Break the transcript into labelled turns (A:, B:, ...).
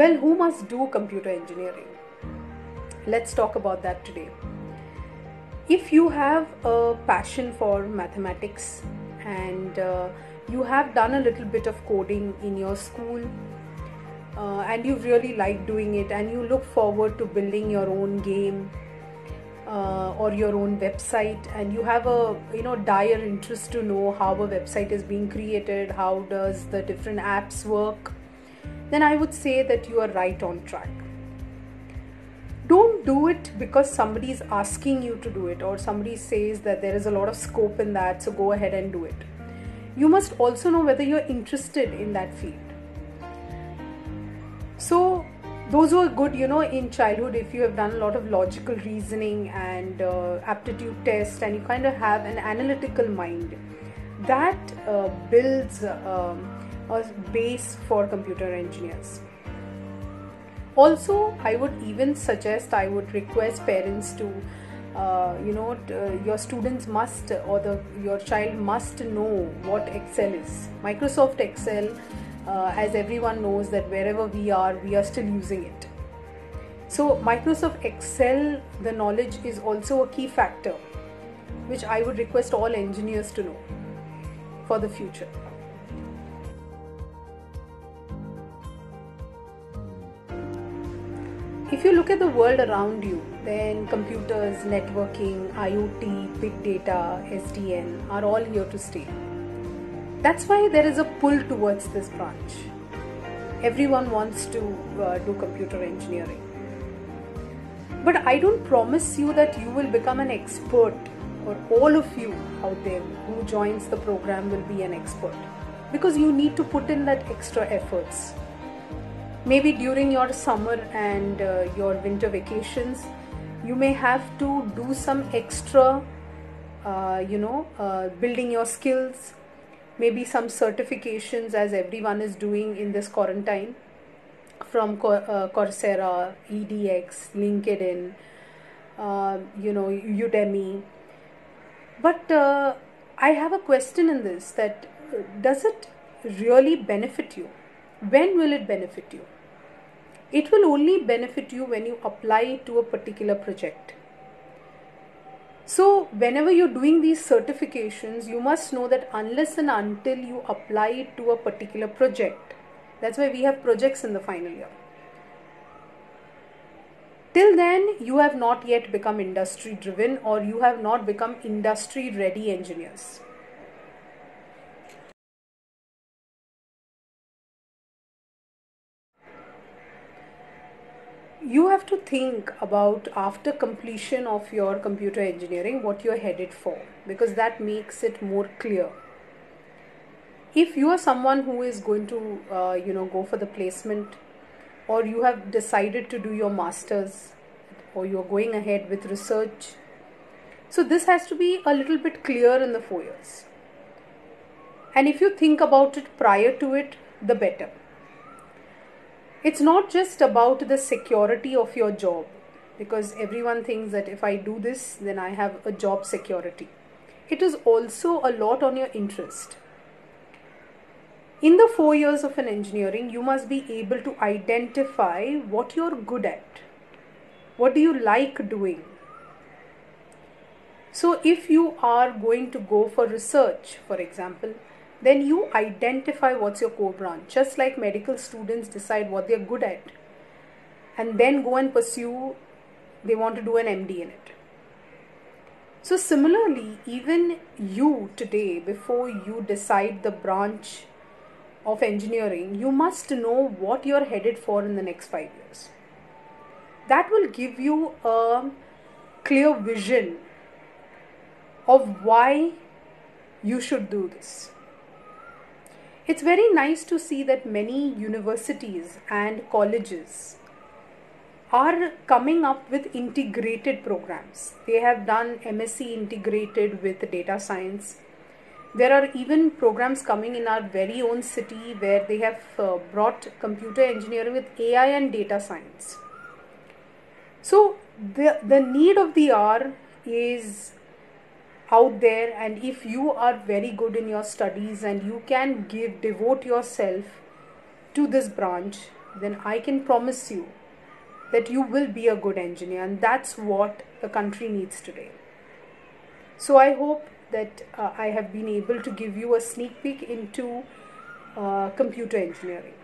A: Well, who must do computer engineering? Let's talk about that today. If you have a passion for mathematics and uh, you have done a little bit of coding in your school uh, and you really like doing it and you look forward to building your own game uh, or your own website and you have a you know dire interest to know how a website is being created how does the different apps work then i would say that you are right on track. Don't do it because somebody is asking you to do it or somebody says that there is a lot of scope in that so go ahead and do it. You must also know whether you're interested in that field. So those who are good you know in childhood if you have done a lot of logical reasoning and uh, aptitude test and you kind of have an analytical mind that uh, builds um, a base for computer engineers. Also i would even suggest i would request parents to uh, you know uh, your students must or the your child must know what excel is. Microsoft excel uh, as everyone knows that wherever we are we are still using it. So microsoft excel the knowledge is also a key factor which i would request all engineers to know for the future if you look at the world around you then computers networking iot big data sdn are all here to stay that's why there is a pull towards this branch. Everyone wants to uh, do computer engineering. But I don't promise you that you will become an expert or all of you out there who joins the program will be an expert because you need to put in that extra efforts. Maybe during your summer and uh, your winter vacations, you may have to do some extra, uh, you know, uh, building your skills, maybe some certifications as everyone is doing in this quarantine from uh, Coursera, EDX, LinkedIn, uh, you know, Udemy. But uh, I have a question in this that does it really benefit you? When will it benefit you? It will only benefit you when you apply to a particular project so, whenever you're doing these certifications, you must know that unless and until you apply to a particular project, that's why we have projects in the final year. Till then, you have not yet become industry driven or you have not become industry ready engineers. You have to think about after completion of your computer engineering what you're headed for because that makes it more clear. If you are someone who is going to uh, you know go for the placement or you have decided to do your masters or you're going ahead with research so this has to be a little bit clear in the four years. And if you think about it prior to it the better it's not just about the security of your job because everyone thinks that if I do this, then I have a job security. It is also a lot on your interest. In the four years of an engineering, you must be able to identify what you're good at. What do you like doing? So, if you are going to go for research, for example, then you identify what's your core branch just like medical students decide what they're good at and then go and pursue they want to do an md in it. So similarly even you today before you decide the branch of engineering you must know what you're headed for in the next 5 years. That will give you a clear vision of why you should do this it's very nice to see that many universities and colleges are coming up with integrated programs. They have done MSc integrated with data science. There are even programs coming in our very own city where they have uh, brought computer engineering with AI and data science. So the, the need of the hour is out there and if you are very good in your studies and you can give devote yourself to this branch then I can promise you that you will be a good engineer, and that's what the country needs today. So I hope that uh, I have been able to give you a sneak peek into uh, computer engineering.